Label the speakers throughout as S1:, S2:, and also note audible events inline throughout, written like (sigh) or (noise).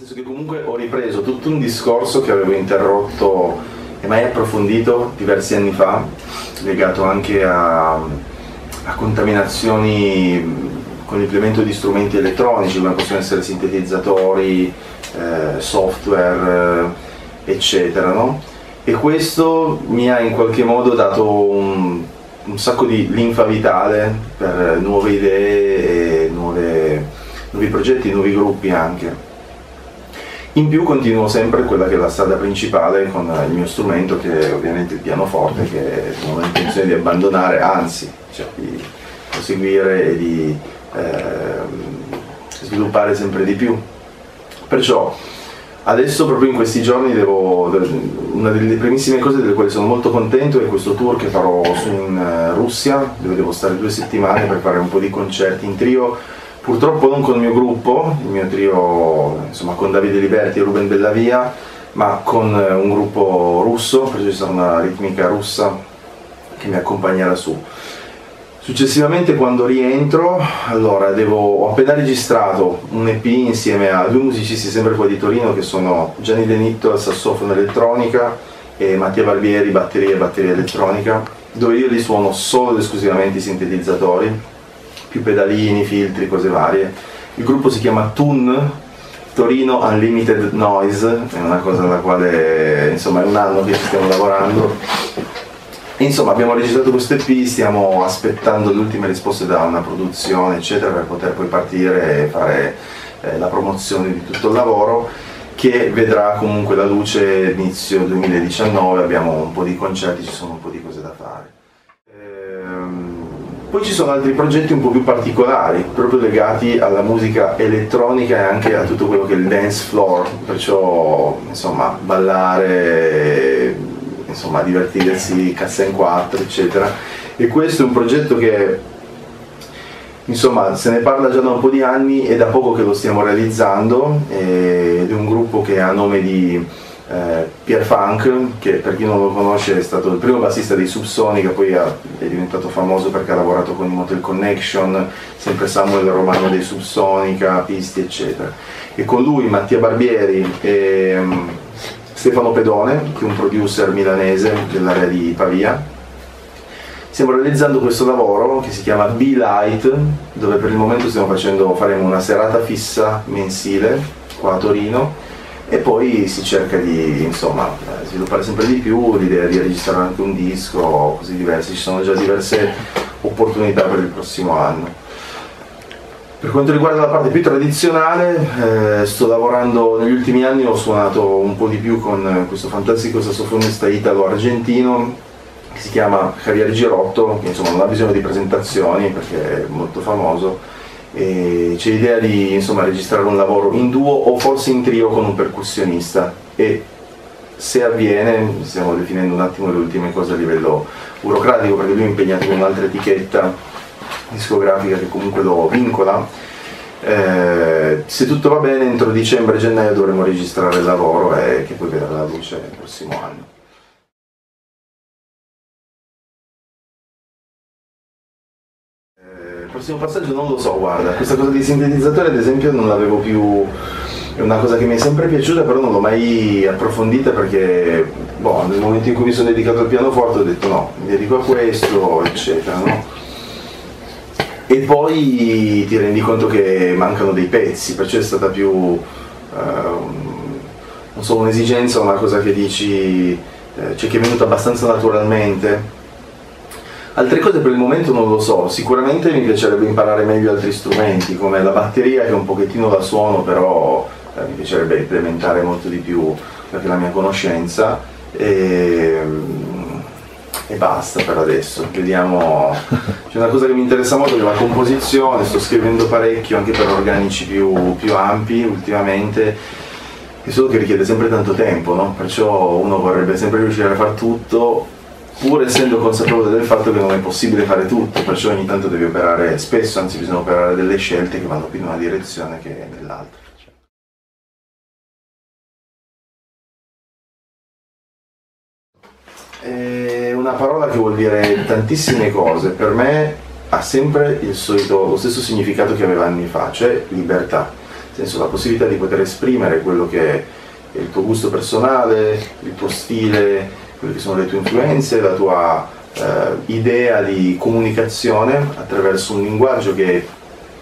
S1: senso che comunque ho ripreso tutto un discorso che avevo interrotto e mai approfondito diversi anni fa, legato anche a, a contaminazioni con l'implemento di strumenti elettronici come possono essere sintetizzatori, eh, software, eh, eccetera. No? E questo mi ha in qualche modo dato un, un sacco di linfa vitale per nuove idee nuove, nuovi progetti, nuovi gruppi anche. In più continuo sempre quella che è la strada principale con il mio strumento che è ovviamente il pianoforte che non ho intenzione di abbandonare, anzi cioè, di proseguire e di eh, sviluppare sempre di più. Perciò adesso proprio in questi giorni devo, una delle primissime cose delle quali sono molto contento è questo tour che farò in eh, Russia, dove devo stare due settimane per fare un po' di concerti in trio purtroppo non con il mio gruppo, il mio trio insomma, con Davide Liberti e Ruben Bellavia, ma con eh, un gruppo russo, perché ci una ritmica russa che mi accompagnerà su. Successivamente quando rientro, allora devo, ho appena registrato un EP insieme a due musicisti sempre qua di Torino che sono Gianni Denitto al sassofono elettronica e Mattia Barbieri batteria e batteria elettronica, dove io li suono solo ed esclusivamente i sintetizzatori più pedalini, filtri, cose varie. Il gruppo si chiama Tun, Torino Unlimited Noise, è una cosa alla quale insomma è un anno che ci stiamo lavorando. insomma abbiamo registrato questo EP, stiamo aspettando le ultime risposte da una produzione eccetera per poter poi partire e fare eh, la promozione di tutto il lavoro che vedrà comunque la luce inizio 2019, abbiamo un po' di concerti, ci sono un po' di fare. Poi ci sono altri progetti un po' più particolari, proprio legati alla musica elettronica e anche a tutto quello che è il dance floor, perciò insomma ballare, insomma divertirsi, cassa in quattro, eccetera. E questo è un progetto che insomma se ne parla già da un po' di anni e da poco che lo stiamo realizzando ed è un gruppo che ha nome di eh, Pierre Funk, che per chi non lo conosce è stato il primo bassista dei Subsonica, poi è diventato famoso perché ha lavorato con i Motel Connection, sempre Samuel Romano dei Subsonica, Pisti eccetera. E con lui Mattia Barbieri e um, Stefano Pedone, che è un producer milanese dell'area di Pavia, stiamo realizzando questo lavoro che si chiama Be Light, dove per il momento facendo, faremo una serata fissa mensile qua a Torino e poi si cerca di insomma, sviluppare sempre di più l'idea di registrare anche un disco, così diversi, ci sono già diverse opportunità per il prossimo anno. Per quanto riguarda la parte più tradizionale, eh, sto lavorando negli ultimi anni, ho suonato un po' di più con questo fantastico sassofonista italo-argentino che si chiama Javier Girotto, che insomma non ha bisogno di presentazioni perché è molto famoso e c'è l'idea di insomma, registrare un lavoro in duo o forse in trio con un percussionista e se avviene, stiamo definendo un attimo le ultime cose a livello burocratico perché lui è impegnato con un'altra etichetta discografica che comunque lo vincola, eh, se tutto va bene entro dicembre e gennaio dovremo registrare il lavoro e che poi vedrà la luce il prossimo anno. Prossimo passaggio non lo so, guarda, questa cosa di sintetizzatore ad esempio non l'avevo più, è una cosa che mi è sempre piaciuta però non l'ho mai approfondita perché boh, nel momento in cui mi sono dedicato al pianoforte ho detto no, mi dedico a questo, eccetera, no? E poi ti rendi conto che mancano dei pezzi, perciò è stata più, uh, non so, un'esigenza, una cosa che dici, eh, cioè che è venuta abbastanza naturalmente Altre cose per il momento non lo so, sicuramente mi piacerebbe imparare meglio altri strumenti come la batteria che un pochettino la suono però eh, mi piacerebbe implementare molto di più perché la mia conoscenza e, e basta per adesso, vediamo, c'è una cosa che mi interessa molto che è la composizione, sto scrivendo parecchio anche per organici più, più ampi ultimamente è solo che richiede sempre tanto tempo, no? perciò uno vorrebbe sempre riuscire a fare tutto pur essendo consapevole del fatto che non è possibile fare tutto, perciò ogni tanto devi operare, spesso anzi bisogna operare delle scelte che vanno più in una direzione che nell'altra. È una parola che vuol dire tantissime cose, per me ha sempre solito, lo stesso significato che aveva anni fa, cioè libertà. senso la possibilità di poter esprimere quello che è il tuo gusto personale, il tuo stile, quelle che sono le tue influenze, la tua eh, idea di comunicazione attraverso un linguaggio che è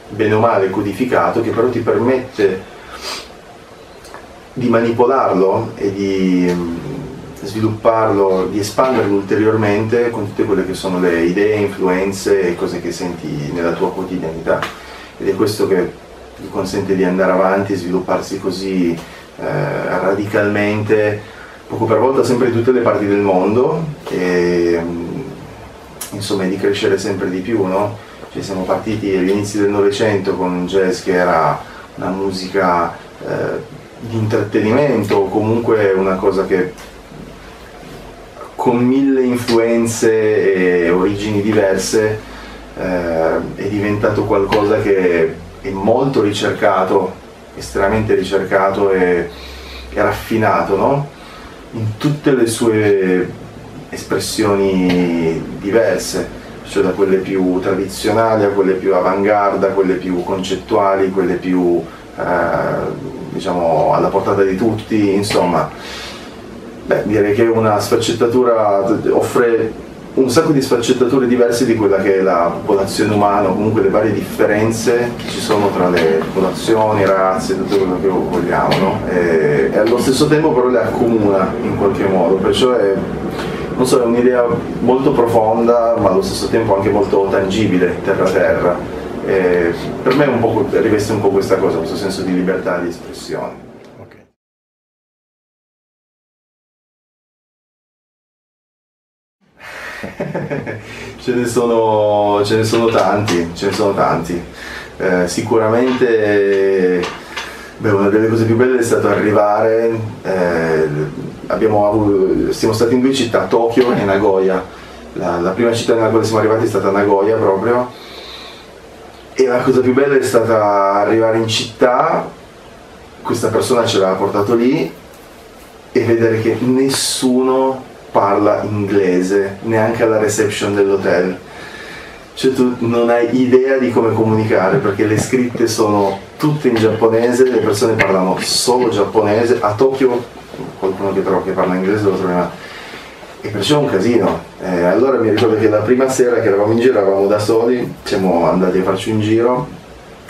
S1: bene o male codificato, che però ti permette di manipolarlo e di mm, svilupparlo, di espanderlo ulteriormente con tutte quelle che sono le idee, influenze e cose che senti nella tua quotidianità. Ed è questo che ti consente di andare avanti e svilupparsi così eh, radicalmente, poco per volta, sempre in tutte le parti del mondo e mm, insomma di crescere sempre di più. No? Cioè, siamo partiti agli inizi del Novecento con un jazz che era una musica eh, di intrattenimento o comunque una cosa che con mille influenze e origini diverse eh, è diventato qualcosa che è molto ricercato, estremamente ricercato e, e raffinato, no? In tutte le sue espressioni diverse, cioè da quelle più tradizionali a quelle più avanguarda, quelle più concettuali, quelle più eh, diciamo, alla portata di tutti, insomma, beh, direi che una sfaccettatura offre un sacco di sfaccettature diverse di quella che è la popolazione umana, o comunque le varie differenze che ci sono tra le popolazioni, razze, tutto quello che vogliamo, no? e, e, allo stesso tempo però le accomuna in qualche modo, perciò è, so, è un'idea molto profonda ma allo stesso tempo anche molto tangibile, terra terra. Eh, per me un riveste un po' questa cosa, questo senso di libertà di espressione. (laughs) ce, ne sono, ce ne sono tanti, ce ne sono tanti. Eh, sicuramente beh, una delle cose più belle è stato arrivare, eh, avuto, siamo stati in due città, Tokyo e Nagoya. La, la prima città nella quale siamo arrivati è stata Nagoya proprio e la cosa più bella è stata arrivare in città, questa persona ce l'ha portato lì e vedere che nessuno parla inglese, neanche alla reception dell'hotel. Cioè tu non hai idea di come comunicare perché le scritte sono tutte in giapponese, le persone parlano solo giapponese, a Tokyo qualcuno che, trovo che parla inglese lo troviamo e perciò è un casino. Eh, allora mi ricordo che la prima sera che eravamo in giro, eravamo da soli, siamo andati a farci un giro,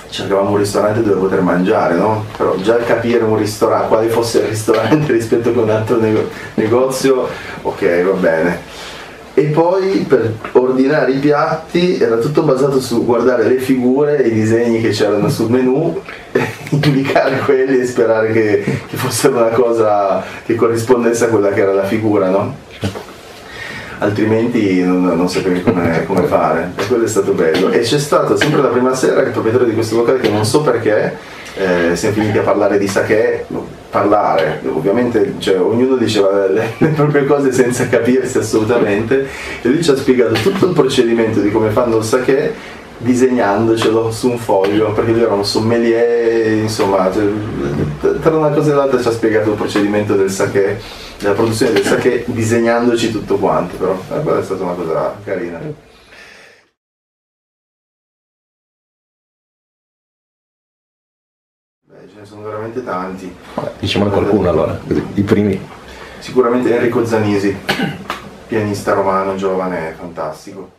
S1: cercavamo un ristorante dove poter mangiare, no? Però già capire un ristorante, quale fosse il ristorante (laughs) rispetto a un altro negozio, ok, va bene. E poi per ordinare i piatti era tutto basato su guardare le figure e i disegni che c'erano sul menù, (laughs) indicare quelli e sperare che, che fossero una cosa che corrispondesse a quella che era la figura, no? Altrimenti non, non sapevi come, fare. E quello è stato bello. E c'è stato sempre la prima sera il proprietario di questo locale che non so perché eh, siamo finiti a parlare di sake parlare, ovviamente cioè, ognuno diceva le, le, proprie cose senza capirsi assolutamente. E lui ci ha spiegato tutto il procedimento di come fanno il sake disegnandocelo su un foglio perché lui era un sommelier insomma cioè, tra una cosa e l'altra ci ha spiegato il procedimento del sake della produzione del sake disegnandoci tutto quanto però eh, quella è stata una cosa carina. Beh, ce ne sono veramente tanti.
S2: Diciamone qualcuno allora i primi.
S1: Sicuramente Enrico Zanisi pianista romano giovane fantastico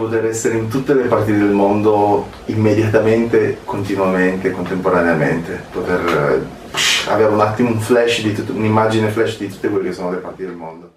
S1: poter essere in tutte le parti del mondo immediatamente, continuamente, contemporaneamente, poter eh, avere un attimo un flash di un'immagine flash di tutte quelle che sono le parti del mondo.